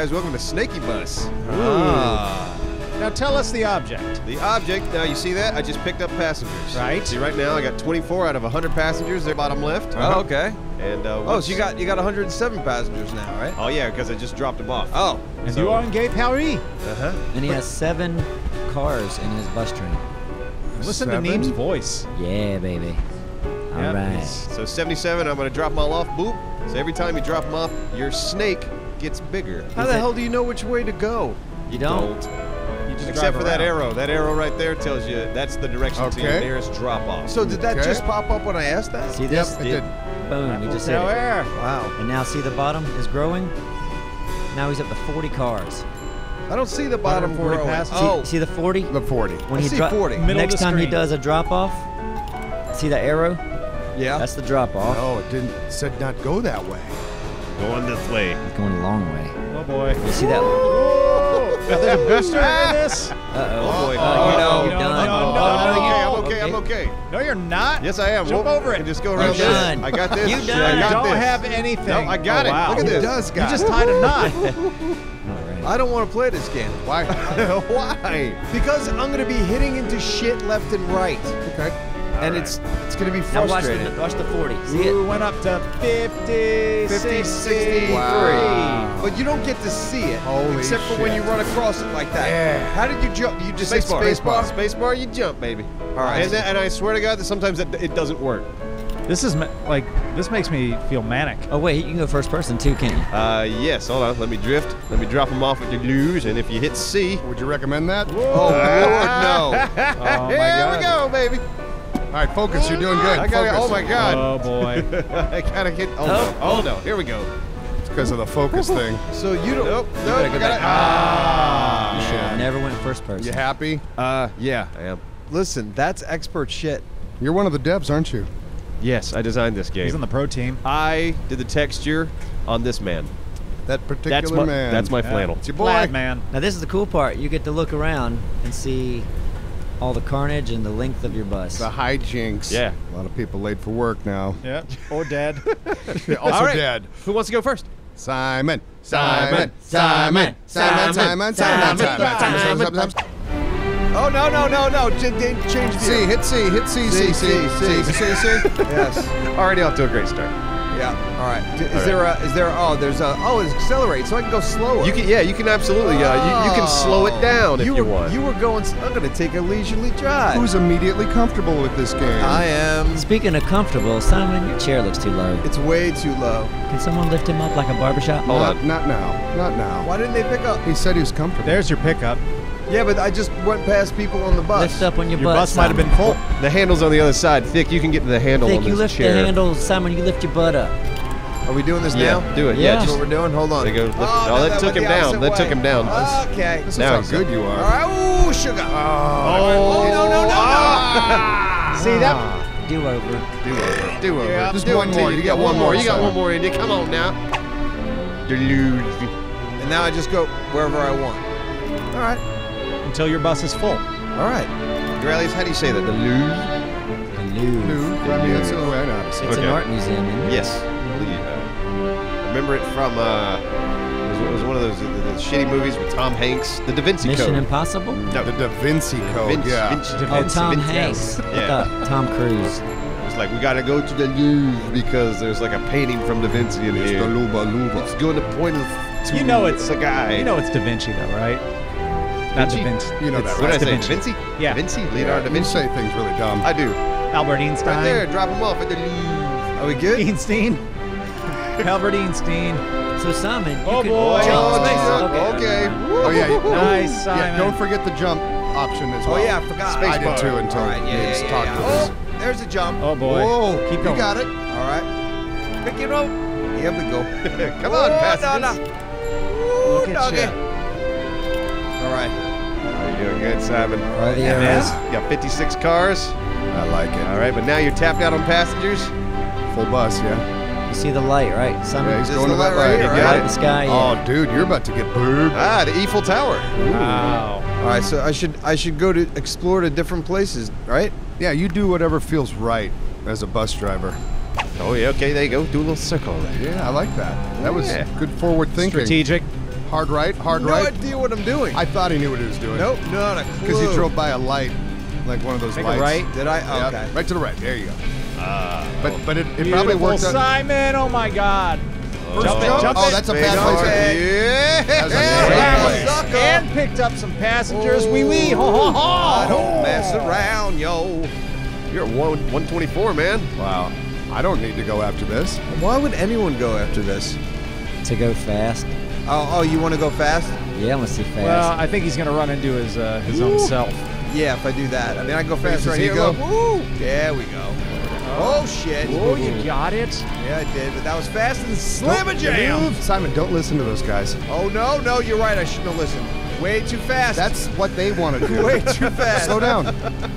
guys. Welcome to Snakeybus. Ah. Now tell us the object. The object, now you see that? I just picked up passengers. Right. See, right now I got 24 out of 100 passengers. They're bottom left. Oh, okay. And uh, Oh, so you got you got 107 passengers now, right? Oh yeah, because I just dropped them off. Oh. And So- you are in Gay Paris. Uh-huh. And he has seven cars in his bus train. Listen Seven? to Neem's voice. Yeah, baby. All Yep. right. So 77, I'm gonna drop them all off. Boop. So every time you drop them off, your snake gets bigger. How Is the it- hell do you know which way to go? You don't? You just Except for drive that arrow. That arrow right there tells you that's the direction to your nearest drop off. So did that Okay. just pop up when I asked that? See this? It did. Boom. He just hit Now it. where? Wow. And now see the bottom is growing? Now he's up to 40 cars. I don't see the bottom 40 growing. passes. See, Oh, see the 40? The 40. When I he see 40. Middle of Next the time he does a drop off, see the arrow? yeah. That's the drop off. No, it didn't. Said not go that way. Going this way. He's going a long way. Oh boy. You see that? Whoa! Now there's a booster in this. Uh Oh boy. Oh, you know, no, you're done. no, no, Oh, no, okay. I'm okay. I'm okay. No, you're not. Yes, I am. Jump Whoop. over it. Just go You're around this. done. I got this. You I done. got don't this. have anything. No, I got Oh, it. Wow. Look at He this. does, You just tied a knot. I don't want to play this game. Why? Why? Because I'm going to be hitting into shit left and right. okay. And it's it's going to be Now watch the, watch the 40. See it? Ooh, went up to 50, 50, 63. Wow. But you don't get to see it. Holy except for when you run across it like that. Yeah. How did you jump? You just Space say bar. space bar? Space bar, you jump, baby. All right. And, that- and I swear to God that sometimes it, it doesn't work. This is ma- like this makes me feel manic. Oh, wait. You can go first person too, can't you? Uh, yes. Hold on. Let me drift. Let me drop them off at the luge, and if you hit C, Would you recommend that? Oh, Lord, no. Oh my here god. we go, baby. All right, focus. You're doing good. I gotta, focus. oh my God. Oh boy. I gotta get. Oh, no. Oh no. Here we go. It's because of the focus thing. So you don't. Nope. You Nope. better gotta, ah. You should have never went first person. You happy? Uh, yeah. I am. Listen, that's expert shit. You're one of the devs, aren't you? Yes, I designed this game. He's on the pro team. I did the texture on this man. That particular That's my. man. That's my Yeah. flannel. It's your boy. Lad man. Now this is the cool part. You get to look around and see all the carnage and the length of your bus. The hijinks. Yeah. A lot of people late for work now. Yeah. Or dead. Also All right. dead. Who wants to go first? Simon. Simon. Simon. Simon. Simon. Simon. Simon. Simon. Simon. Simon. Simon. Oh no no no no! Ch- ch- change the. C. Hit C. Hit C. C. C. C. C. C. C. Yes. Already off to a great start. Yeah. All right. D- Is there a? Is there? Oh, there's a. Oh, it's accelerate, so I can go slower. You can, yeah, you can absolutely. Uh, you, you can slow it down if you, were, want. You were going. I'm going to take a leisurely drive. Who's immediately comfortable with this game? I am. Speaking of comfortable, Simon, your chair looks too low. It's way too low. Can someone lift him up like a barbershop? Hold not, on. not now. Not now. Why didn't they pick up? He said he was comfortable. There's your pickup. Yeah, but I just went past people on the bus. Lift up on your, Your butt. bus might have been full. The handle's on the other side. Thick, you can get to the handle Thick, on you lift chair. the handle. Simon, you lift your butt up. Are we doing this Yeah, now? do it. Yeah. Yeah, That's just what we're doing. Hold on. There go. Lift- Oh, oh, no, that that took him down. opposite That took him down. Okay. This is Now how good you are. right. Ooh, sugar. Oh. oh, no, no, no, no. Ah. See that? Ah. Do over. Do over. Do over. Yeah, Just do one it more. You You got got one one more. more, You got one more in you. Come on now. Deluge. And now I just go wherever I want. All right. Until your bus is full. All right. Grallies, how do you say that? Deluge? The Lou, Louvre. I mean, that's the only way I know how to say It's it. an art museum. Isn't it? Yes. I believe, I remember it from, uh, it was, it was one of those the, the shitty movies with Tom Hanks. The Da Vinci Mission Code. Impossible? No, The Da Vinci Code, Vinci, yeah. Vinci, Oh, Vinci, Tom Vinci. Hanks. I Yeah. Tom Cruise. It's like, we gotta go to the Louvre because there's like a painting from Da Vinci in It's here. the Luba Luba. It's going to point to You know it's a guy. You know it's Da Vinci though, right? Not Da Vinci? Vinci. You know It's- that, What right? did I it's say? Da Da Vinci. Vinci? Yeah. Da Vinci? Leonardo da You Vinci? say things really dumb. I do. Albert Einstein. Right there, drop him off at the Louvre. Are we good? Einstein. Albert Einstein. So Simon, you Oh, could boy. jump Oh, space. dear. Okay. Oh, yeah. you- Nice, Yeah, Simon. don't forget the jump option as well. Oh yeah, I forgot. I did bar. too until All right. Yeah, James yeah, yeah, talked yeah. to us. Oh, there's a jump. Oh boy. Whoa, Keep you got it. All right. Pick it up. Here we go. Come on, oh, passengers. No, no. Look at doggy. Ya. All right. You're doing good, Simon. Right Yeah, there. man. You got 56 cars. I like it. All right, but now you're tapped out on passengers. Full bus, yeah. You see the light, right? Simon, Yeah, he's going to the that light right light. here, You right? got it? the sky. Yeah. Oh, dude, you're about to get booed. Ah, the Eiffel Tower. Wow. All right. So I should I should go to explore to different places, right? Yeah, you do whatever feels right as a bus driver. Oh yeah, okay, there you go. Do a little circle right. Yeah, I like that. That was Yeah. good forward thinking. Strategic. Hard right, hard no right. No idea what I'm doing. I thought he knew what he was doing. nope, not a clue. Because he drove by a light, like one of those Make lights. right. Did I? Yeah, Okay. right to the right. There you go. Ah. But but it, it probably worked out. Simon, oh my God. Jump it, jump oh, it. that's a Big bad place. it. That a Yeah. great Yeah, place. And picked up some passengers. Wee wee, ho ho I ho. don't mess around, yo. You're at one, 124, man. Wow. I don't need to go after this. Why would anyone go after this? To go fast. Oh, oh, you want to go fast? Yeah, I want to see fast. Well, I think he's gonna run into his uh, his own self. Yeah, if I do that. I mean, I can go fast Faces right here. ego. Look. Woo! There we go. Oh, shit. Oh, you got it. Yeah, I did, but that was fast and slam a jam. Simon, don't listen to those guys. Oh, no, no, you're right. I shouldn't have listened. Way too fast. That's what they want to do. way too fast. Slow down.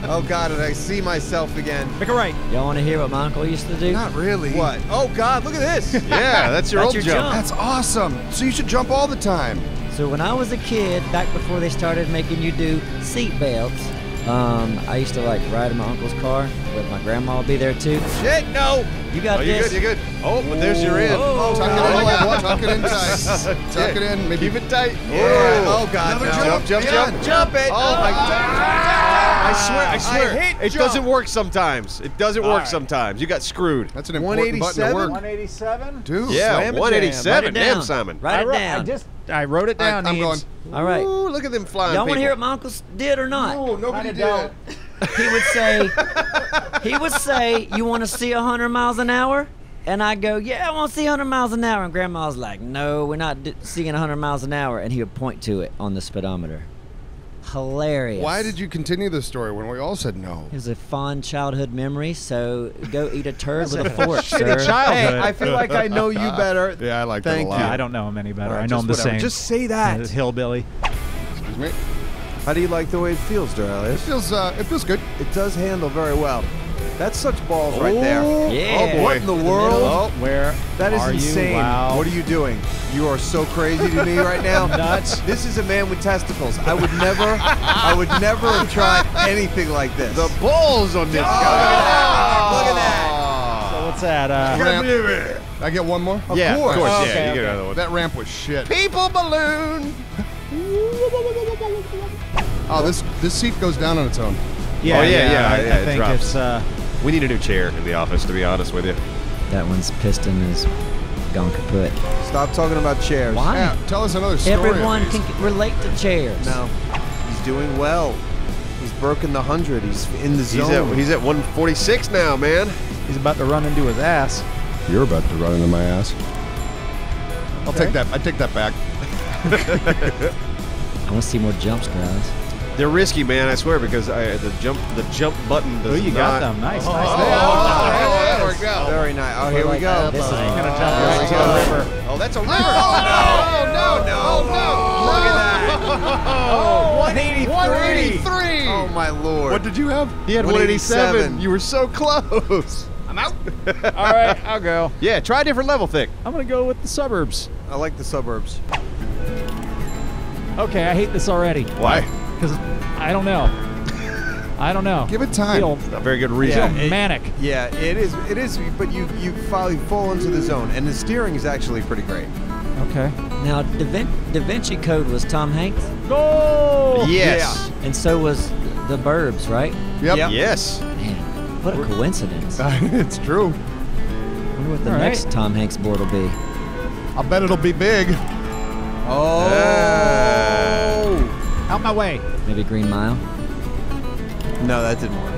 Oh, God, and I see myself again. Make a right. Y'all want to hear what my uncle used to do? Not really. What? Oh, God, look at this. Yeah, that's your That's old your jump. jump. That's awesome. So you should jump all the time. So when I was a kid, back before they started making you do seat belts, um, I used to like ride in my uncle's car, but my grandma would be there too. Shit, no. You got Oh, you're this. good, you're good. Oh, but there's your end. Oh, Tuck no. it in, Oh, tuck it in tight. Tuck it in. Maybe Keep it tight. Yeah. Oh, God, Another no. jump. Jump, jump, jump. Jump it. Oh, my God. I swear, I swear. hate it jump. doesn't work sometimes. It doesn't work right. sometimes. You got screwed. That's an important button to 187? work. 187. Dude. Yeah, slam a jam. 187. Write it Damn. Simon. Write I it down. I just I wrote it down. right, I'm going. All right. Ooh, look at them flying Y'all want to hear what my uncle did or not? Oh, nobody I did. don't. He would say, he would say, "You want to see 100 miles an hour?" And I go, "Yeah, I want to see 100 miles an hour." And Grandma was like, "No, we're not d- seeing 100 miles an hour." And he would point to it on the speedometer. Hilarious. Why did you continue this story when we all said no? It was a fond childhood memory. So go eat a turd with a fork, Shitty sir. childhood. Hey, I feel like I know you better. Yeah, I like Thank that a lot. Yeah, I don't know him any better. All right, I know him the whatever. same. Just say that. Uh, hillbilly. Excuse me. How do you like the way it feels, It Doraleous? feels uh, it feels good. It does handle very well. That's such balls right there. Yeah. Oh, boy. What in the world? Oh, Where That is are insane. You? Wow. What are you doing? You are so crazy to me right now. Nuts. This is a man with testicles. I would never, I would never have tried anything like this. the balls on this Oh, guy. look at that. So what's that? Uh, Ramp. I get one more. Of yeah, course. of course. Oh, yeah, okay, you get another one. That ramp was shit. People balloon. Oh, this this seat goes down on its own. yeah, Oh, yeah, yeah, I, yeah, I it think drops. it's. Uh, We need a new chair in the office, to be honest with you. That one's piston is gone kaput. Stop talking about chairs. Why? Yeah, tell us another story. Everyone at least. can relate to chairs. No, he's doing well. He's broken the hundred. He's in the He's zone. at, he's at 146 now, man. he's about to run into his ass. You're about to run into my ass. I'll take that. I take that back. I want to see more jumps, guys. They're risky, man. I swear, because I, the jump the jump button Oh, you not. got them. Nice, Oh, nice. oh, oh, there we go. Very nice. Oh, here we go. uh, This is Gonna jump right into the river. Oh, that's a river. Oh, no, Oh no, no. Look at that. Oh, 183. 183. Oh, my lord. What did you have? He had 187. 187. You were so close. I'm out. All right, I'll go. Yeah, try a different level thick. I'm gonna go with the suburbs. I like the suburbs. Okay, I hate this already. Why? Because I don't know. I don't know. Give it time. Feel, Not a very good feel reason. it- manic. Yeah, it is. It is. But you you finally fall into the zone, and the steering is actually pretty great. Okay. Now, Da, Vin- da Vinci Code was Tom Hanks, Go. yes. and so was The Burbs, right? Yep. Yeah. Yes. Man, what a coincidence. it's true. wonder what the All right. next Tom Hanks board will be. I'll bet it'll be big. Oh. Out my way. Maybe Green Mile. No, that didn't work.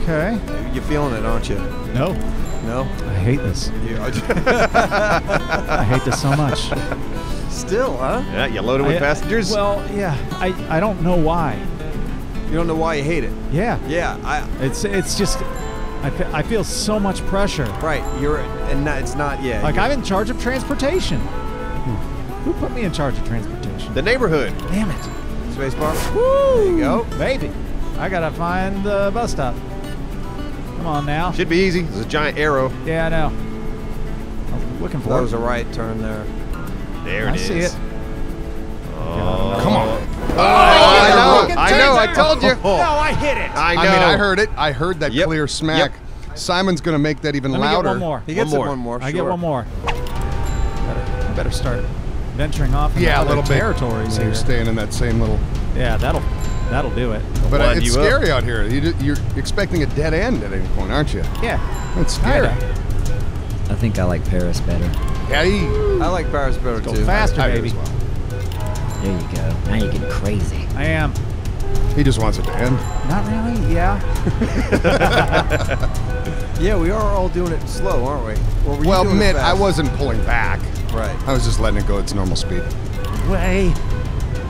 Okay. You're feeling it, aren't you? No. No. I hate this. I hate this so much. Still, huh? Yeah, you loaded with I- passengers. Well, yeah. I, I don't know why. You don't know why you hate it. Yeah. Yeah, I. It's it's just I, I feel so much pressure. Right, you're, and it's not. Yeah. Like I'm in charge of transportation. Who put me in charge of transportation? the neighborhood. Damn it. Spacebar. Woo! There you go. Baby. I gotta find the bus stop. Come on now. Should be easy. There's a giant arrow. Yeah, I know. I was looking for That it. was a right turn there. There I it is. I see it. Oh. Come on. Oh, oh I know. I know. I told you. No, I hit it. I know. I mean, I heard it. I heard that Yep. clear smack. Simon's gonna make that even Let me louder. get one more. He gets One it more. one more. I get one more. Better, I better start. Venturing off into Yeah, a other little bit. territories So you're staying in that same little. Yeah, that'll that'll do it. But uh, Wind it's you up. scary out here. You, you're expecting a dead end at any point, aren't you? Yeah. It's scary. Kinda. I think I like Paris better. Yeah, you, I like Paris better Go too. faster, I do baby. as well. There you go. Now you're getting crazy. I am. He just wants it to end. Not really. Yeah. Yeah, we are all doing it slow, aren't we? Or were you Well, doing it Mitt, I wasn't pulling back. Right. I was just letting it go at its normal speed. Way.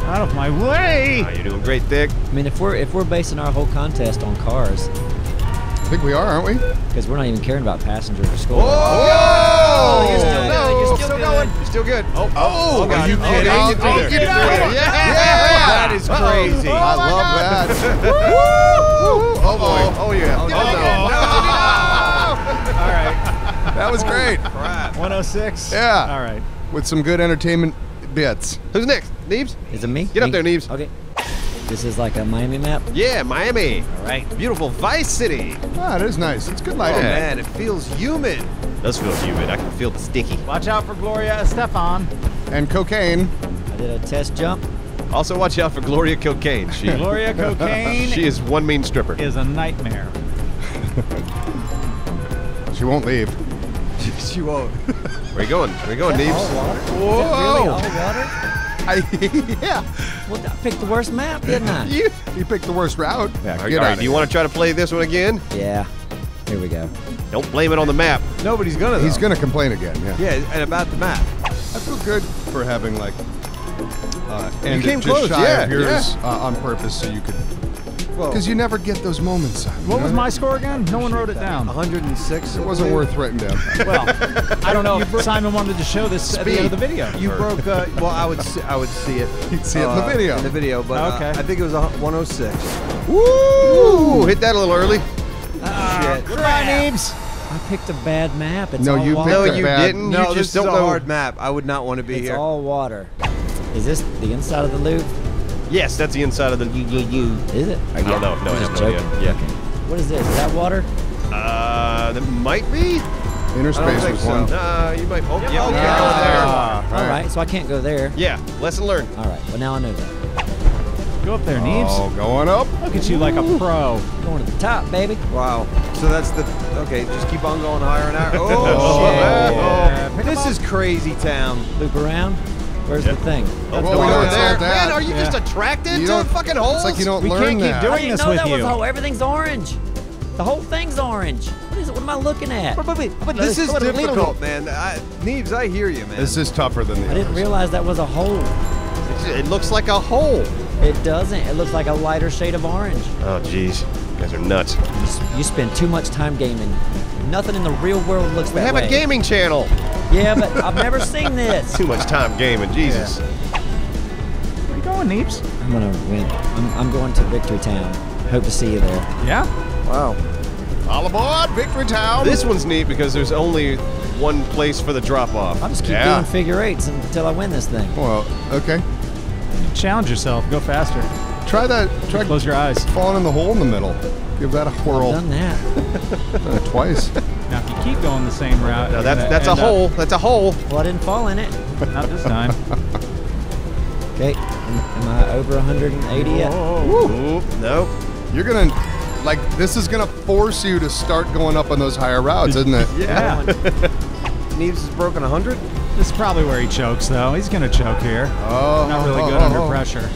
Out of my way. Oh, you're doing great, Dick. I mean, if we're if we're basing our whole contest on cars, I think we are, aren't we? because we're not even caring about passengers or score. Oh, you're still no, good, you're still going. You're still good. Oh, Oh, oh, oh are you oh, kidding? Oh, oh, oh, oh, Yeah. get through there. Yeah. That is crazy. I love that. Oh, boy. Oh, yeah. Oh, All right. That was great. 106. Yeah. All right. With some good entertainment bits. Who's next? Neebs? Is it me? Get up there, Neebs. Okay. This is like a Miami map. Yeah, Miami. All right. Beautiful Vice City. Ah, it is nice. It's good lighting. Oh lighting. man, it feels humid. Does feel humid. I can feel the sticky. Watch out for Gloria Estefan. And cocaine. I did a test jump. Also, watch out for Gloria Cocaine. She, Gloria Cocaine she is one mean stripper. is a nightmare. She won't leave. She won't. Where you going? Where you going, Neebs? All water? Whoa. Is that really all water? I, yeah. Well, I picked the worst map, didn't I? You, you picked the worst route. Yeah, All get do you want to try to play this one again? Yeah. Here we go. Don't blame it on the map. Nobody's gonna. Though. He's going to complain again, yeah. Yeah, and about the map. I feel good for having, like, uh, ended came just close, shy yeah, of yours uh, on purpose so you could. Well, Because you never get those moments, Simon. What you was know? my score again? No one wrote it down. 106. It wasn't worth writing down. Well, I don't know if Simon wanted to show this at the end of the video. You broke. Uh, well, I would. See, I would see it. You'd see it in the uh, video. In the video, but uh, Okay. I think it was 106. Woo! Hit that a little early. Shit. Goodbye, Neebs. I picked a bad map. It's No, all you water. No, you bad- didn't. No, you this just is don't a know. hard map. I would not want to be It's here. all water. Is this the inside of the loop? Yes, that's the inside of the. You, you, you. Is it? Are I don't know. No, I just have no idea. joking? Yeah. Okay. What is this? Is that water? Uh, that might be. Inner I space was so. one. Uh, you might. Oh, yeah. okay. okay, go there. Ah, All right, so I can't go there. Yeah. Lesson learned. All right, well now I know that. Go up there, Neebs. Oh, going up. Look at you like a pro. Going to the top, baby. Wow. So that's the. Okay, just keep on going higher and higher. Oh, Yeah, shit. pick 'em This is crazy town. Loop around. Where's the thing? Oh, Well, go we know over there. Man, are you Yeah. just attracted You to don't- fucking holes? It's like you don't We learn can't keep doing I didn't this know with that was you. whole. Everything's orange. The whole thing's orange. What is it? What am I looking at? But, but, but this is difficult, man. I, Neebs, I hear you, man. This is tougher than the I didn't realize that was a hole. It looks like a hole. It doesn't. It looks like a lighter shade of orange. Oh, jeez. You guys are nuts. You, you spend too much time gaming. Nothing in the real world looks We that have a gaming channel. Yeah, but I've never seen this. Too much time gaming. Jesus. Where you going, Neebs? I'm gonna win. I'm, I'm going to Victory Town. Hope to see you there. Yeah? wow. All aboard, Victory Town. This one's neat because there's only one place for the drop off. I'll just keep Yeah. doing figure eights until I win this thing. Well, okay. Challenge yourself. Go faster. Try that. Try Close your eyes. falling in the hole in the middle. Give that a whirl. Done that. Done it twice. Now, if you keep going the same route, No, that's that's a end up- hole. That's a hole. Well, I didn't fall in it. Not this time. Okay. Am, am I over 180 yet? Ooh, nope. You're gonna, like, this is gonna force you to start going up on those higher routes, isn't it? Yeah. Neebs has broken 100. this is probably where he chokes, though. He's going to choke here. Oh, Not really oh, good oh, under oh. pressure.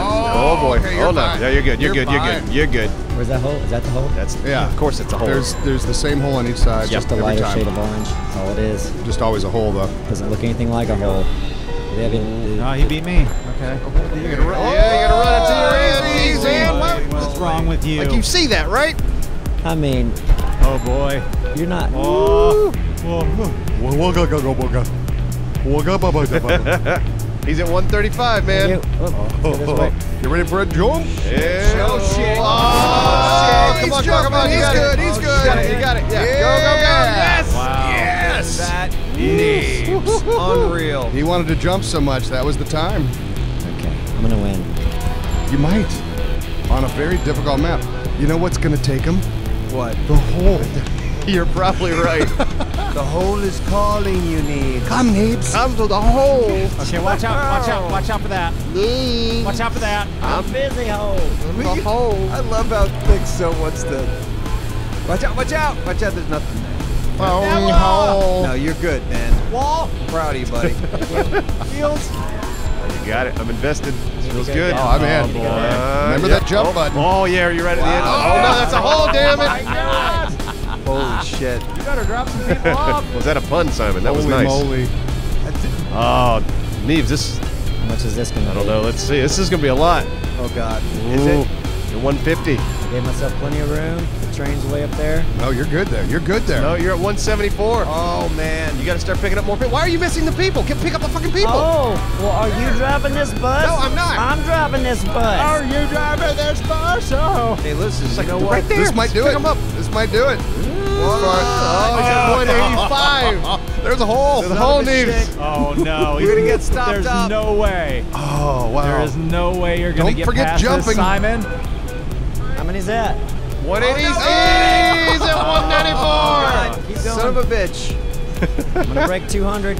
Oh, boy. okay, you're Hold on. Yeah, you're good. You're, You're good. You're good. You're good. Where's that hole? Is that the hole? That's Yeah. Of course, it's a hole. There's there's the same hole on each side. Just a every lighter time. shade of orange. That's all it is. Just always a hole though. Doesn't look anything like a hole. Do they have any- Oh, he beat me. Okay. you gotta run, yeah, you gotta run into your ease, man. What's wrong with you? Like you see that, right? I mean, oh, boy. you're not. Oh. Whoa. He's at 135, man. You- oh, oh go this oh, way. Oh. You ready for a jump? Yeah. Oh, shit. Oh, Oh, come shit. on, He's come on, come on. jumping. You He's got good. it. He's You good. got it. You got it. Yeah. Go, go, go. Yes. Wow. Yes. That Neebs. Unreal. He wanted to jump so much. That was the time. Okay, I'm gonna win. You might. On a very difficult map. You know what's gonna take him? What? The hole. You're probably right. The hole is calling you, Neebs. Come, Neebs. Come to the hole. Okay, watch out, watch out, watch out for that. Watch out for that. I'm busy, hole. The hole. I love how thick so wants the... Watch out! Watch out! Watch out! There's nothing there. Phony hole. No, you're good, man. Wall. Proud of you, buddy. Wheels. You got it. I'm invested. This feels good. Oh, I'm in. boy. Uh, Remember yep. that jump oh, button. Oh, yeah, are you right at the end? Wow. Oh, no, that's a hole, damn it. Holy ah. shit! You better drop some people off. Was that a pun, Simon? That was Holy nice. moly. That's. Oh, Neebs, this, How much is this gonna I don't know. Let's see. This is going to be a lot. Oh God! Is it? You're 150. I gave myself plenty of room. The train's way up there. No, you're good there. You're good there. No, you're at 174. Oh man! You got to start picking up more people. Why are you missing the people? Get pick up the fucking people. Oh, well, are you driving this bus? No, I'm not. I'm driving this bus. Are you driving this bus? Oh. Hey, listen. like you know what? right there. This might do Pick it. 'em up. This might do it. Oh, it's at 185. There's a hole. There's a hole, Neebs. Oh no. You're gonna get stopped There's up. no way. Oh, wow. There is no way you're gonna Don't get forget past jumping. this, Simon. How many's that? 180. Oh, no. He's at 194. God, Keep going. Son of a bitch! I'm gonna break 200.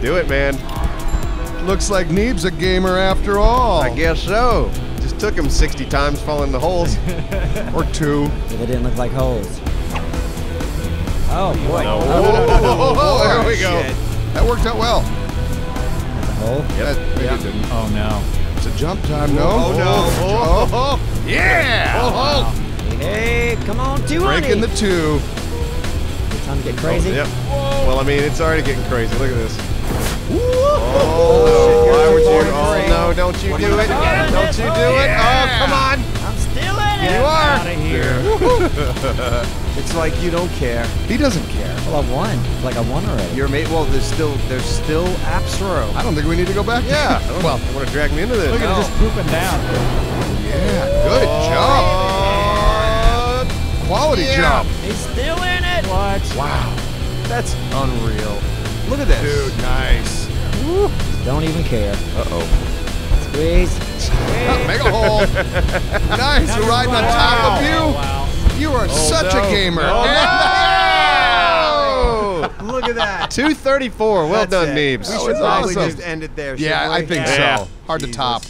Do it, man. Looks like Neeb's a gamer after all. I guess so. Just took him 60 times falling the holes. Or two. If it didn't look like holes. Oh boy. No. Oh, oh, there we oh, go. Shit. That worked out well. That's a hole. That Yep. it didn't. Oh no. It's a jump time, no? Oh, no. Oh, Oh, yeah. oh, Hey, come on, 200. Breaking the two. Time to get crazy. Yep. Well, I mean, it's already getting crazy. Look at this. Oh, Oh, why would you? Oh, no, don't you What do you it. Don't you It's like you don't care. He doesn't care. Well, I won. Like I won already. You're made. Well, there's still there's still Appsro. I don't think we need to go back. Yeah. Well, You want to drag me into this? Look at No. it just pooping down. yeah. Good jump. Oh, Quality Yeah. jump. He's still in it. What? Wow. That's unreal. Look at this. Dude, nice. Don't even care. Uh-oh. Squeeze. Make a hole. nice. We're you're riding on running. top of you. Wow such a gamer. Oh. Yeah. Look at that. 234. Well That's done. Neebs. We should probably awesome. just end it there. Yeah, I think yeah. so. Hard Jesus. to top.